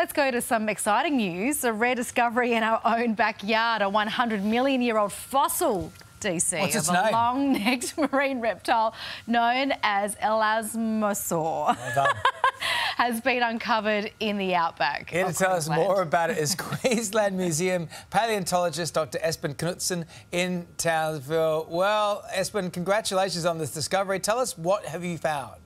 Let's go to some exciting news. A rare discovery in our own backyard, a 100 million year old fossil. DC What's of its a name? long-necked marine reptile known as Elasmosaur Well has been uncovered in the outback. Here to of tell us more about it is Queensland Museum paleontologist Dr. Espen Knutsen in Townsville. Well, Espen, congratulations on this discovery. Tell us what have you found?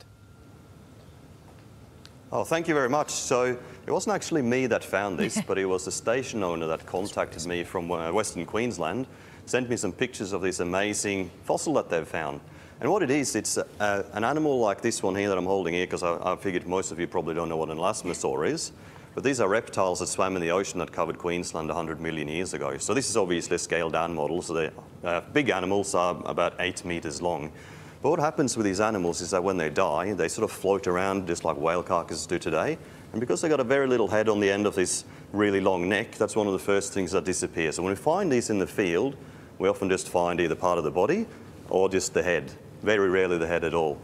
Oh, thank you very much. So it wasn't actually me that found this, but it was the station owner that contacted me from uh, Western Queensland, sent me some pictures of this amazing fossil that they've found. And what it is, it's uh, uh, an animal like this one here that I'm holding here, because I, I figured most of you probably don't know what an elasmosaur is. But these are reptiles that swam in the ocean that covered Queensland 100 million years ago. So this is obviously a scaled down model. So the uh, big animals are about eight meters long. But what happens with these animals is that when they die, they sort of float around just like whale carcasses do today. And because they've got a very little head on the end of this really long neck, that's one of the first things that disappears. So when we find these in the field, we often just find either part of the body or just the head. Very rarely the head at all.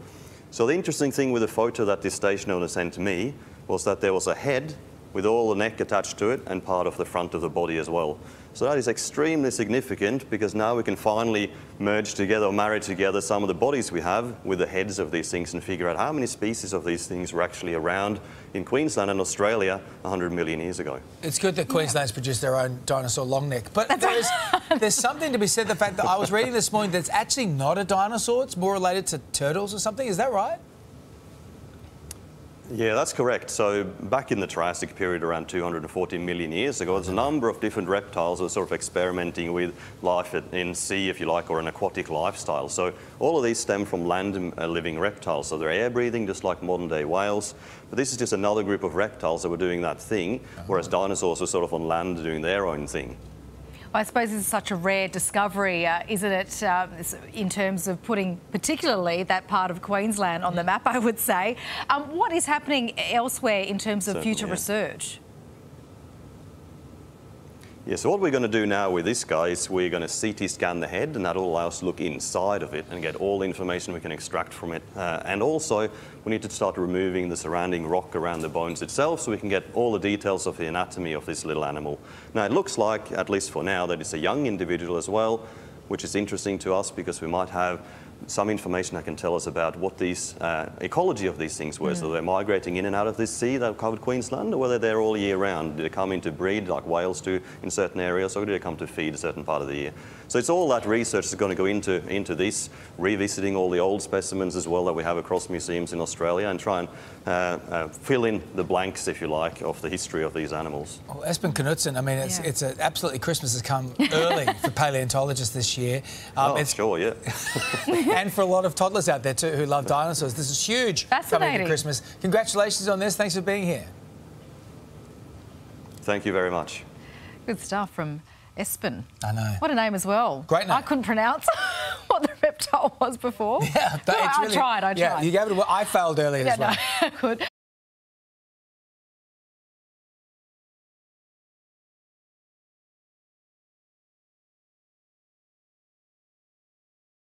So the interesting thing with the photo that this station owner sent to me was that there was a head with all the neck attached to it and part of the front of the body as well. So that is extremely significant because now we can finally merge together or marry together some of the bodies we have with the heads of these things and figure out how many species of these things were actually around in Queensland and Australia 100 million years ago. It's good that Queensland's produced their own dinosaur long neck, but there's, there's something to be said. The fact that I was reading this morning that it's actually not a dinosaur; it's more related to turtles or something. Is that right? Yeah, that's correct. So back in the Triassic period, around 240 million years ago, there's a number of different reptiles that were sort of experimenting with life in sea, if you like, or an aquatic lifestyle. So all of these stem from land uh, living reptiles. So they're air breathing, just like modern day whales. But this is just another group of reptiles that were doing that thing, whereas dinosaurs were sort of on land doing their own thing. I suppose this is such a rare discovery, uh, isn't it, uh, in terms of putting particularly that part of Queensland on the map, I would say. Um, what is happening elsewhere in terms of Certainly, future yeah. research? Yeah, so what we're going to do now with this guy is we're going to CT scan the head and that'll allow us to look inside of it and get all the information we can extract from it. Uh, and also, we need to start removing the surrounding rock around the bones itself so we can get all the details of the anatomy of this little animal. Now, it looks like, at least for now, that it's a young individual as well, which is interesting to us because we might have some information that can tell us about what these uh, ecology of these things were. So they're migrating in and out of this sea that covered Queensland, or whether they're all year round. Did they come in to breed like whales do in certain areas, or did they come to feed a certain part of the year? So it's all that research is going to go into into this, revisiting all the old specimens as well that we have across museums in Australia, and try and uh, uh, fill in the blanks, if you like, of the history of these animals. Well, Espen Knutsen, I mean, it's, Yeah. it's a, absolutely Christmas has come early for paleontologists this year. Um, oh, it's, sure, yeah. and for a lot of toddlers out there too who love dinosaurs. This is huge coming Fascinating. into Christmas. Congratulations on this. Thanks for being here. Thank you very much. Good stuff from Espen. I know. What a name as well. Great name. I couldn't pronounce what the reptile was before. Yeah, but No, it's I tried, I Yeah, tried. you gave it. I failed earlier Yeah, as well. no, good.